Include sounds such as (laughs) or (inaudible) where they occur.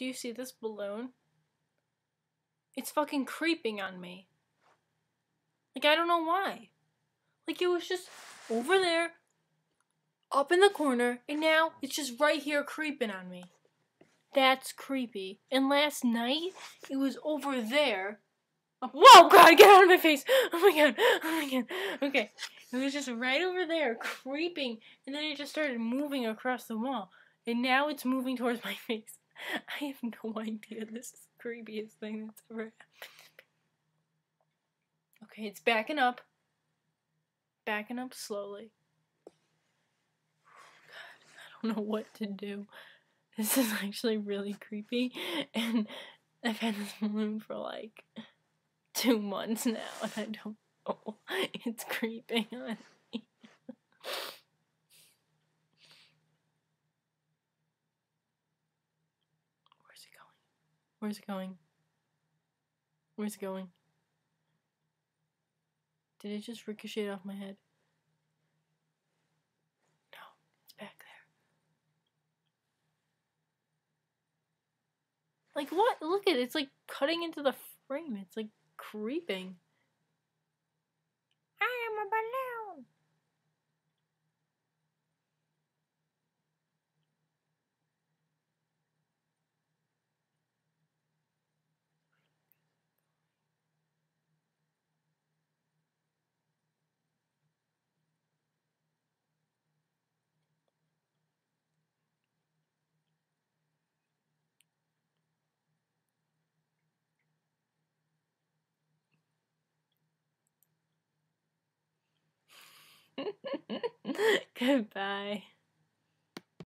Do you see this balloon? It's fucking creeping on me. Like, I don't know why. Like, it was just over there, up in the corner, and now it's just right here creeping on me. That's creepy. And last night, it was over there. Whoa, God, get out of my face! Oh my god, oh my god. Okay, it was just right over there, creeping, and then it just started moving across the wall. And now it's moving towards my (laughs) face. (laughs) I have no idea. This is the creepiest thing that's ever happened. Okay, it's backing up. Backing up slowly. (sighs) God, I don't know what to do. This is actually really creepy, and I've had this balloon for like two months now, and I don't know. (laughs) It's creeping on me. Where's it going? Where's it going? Where's it going? Did it just ricochet off my head? No, it's back there. Like what? Look at it. It's like cutting into the frame. It's like creeping. I am a balloon. (laughs) Goodbye.